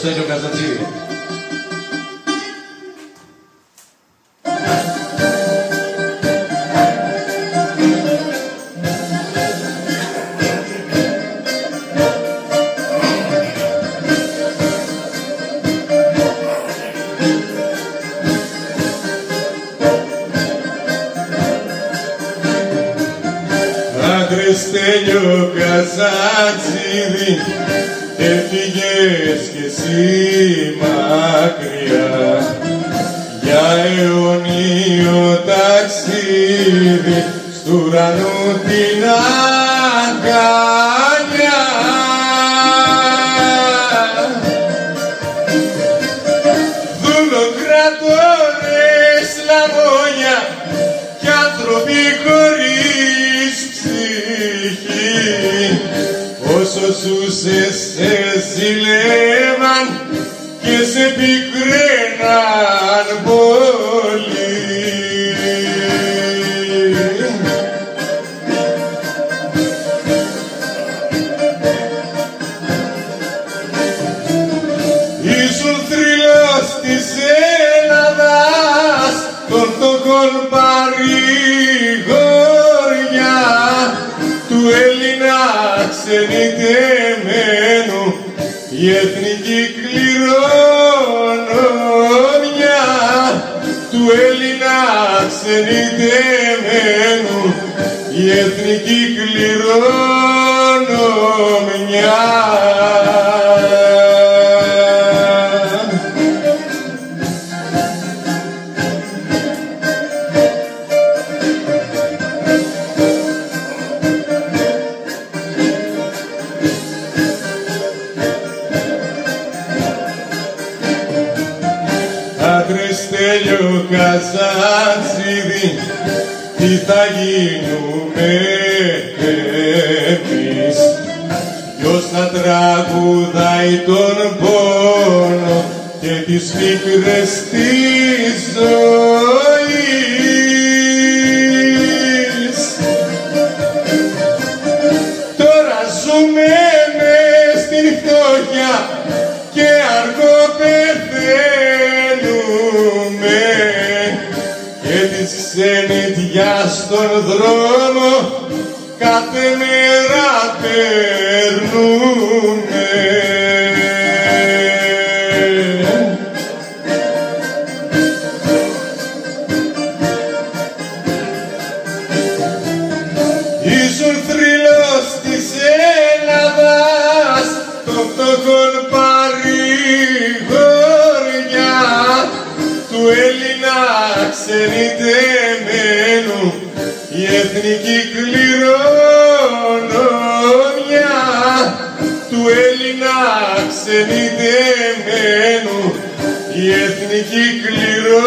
sejam casativos. Στέλιο Καζατζίδη. Άντρε Στέλιο Καζατζίδη έφυγες κι εσύ μακριά για αιωνίο ταξίδι στου ουρανού την αγκαλιά. Όσο ζούσες σε ζηλεύαν και σε πικραίναν η εθνική κληρονομιά του Έλληνα ξενιτεμένου η εθνική κληρονομιά. Στέλιο Καζατζίδη, τι θα γίνουμε εμείς. Ποιος θα τραγουδάει τον πόνο και τις πίκρες της ζωής; Της ξενιτιάς στον δρόμο κάθε μέρα περνούμε. Ήσουν θρύλος της Ελλάδας των φτωχών παρηγοριά του Έλληνα ξενιτεμένου η εθνική κληρονομιά του Έλληνα. Ξενιτεμένου η εθνική κληρονομιά